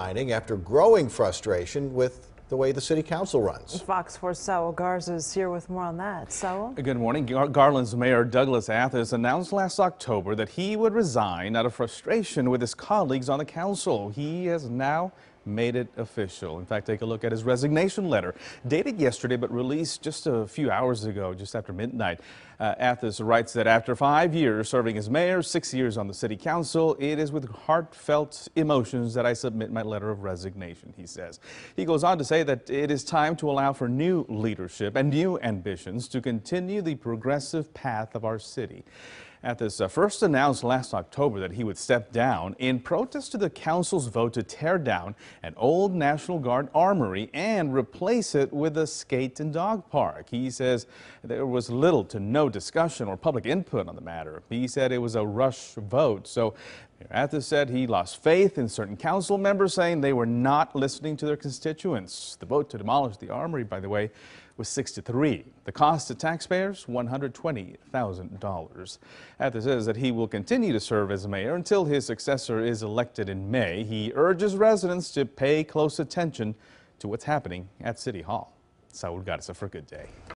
resigning after growing frustration with the way the city council runs. Fox 4 Saul Garza is here with more on that. Saul? Good morning. Gar- Garland's Mayor Douglas Athas announced last October that he would resign out of frustration with his colleagues on the council. He has now made it official. In fact, take a look at his resignation letter, dated yesterday but released just a few hours ago, just after midnight. Uh, Athas writes that after five years serving as mayor, six years on the city council, it is with heartfelt emotions that I submit my letter of resignation, he says. He goes on to say that it is time to allow for new leadership and new ambitions to continue the progressive path of our city. Athas uh, first announced last October that he would step down in protest to the council's vote to tear down an old National Guard armory and replace it with a skate and dog park. He says there was little to no discussion or public input on the matter. He said it was a rush vote. So Athas said he lost faith in certain council members, saying they were not listening to their constituents. The vote to demolish the armory, by the way, was 6 to 3. The cost to taxpayers, $120,000. Athas says that he will continue to serve as mayor until his successor is elected in May. He urges residents to pay close attention to what's happening at City Hall. Saul Garza for a good day.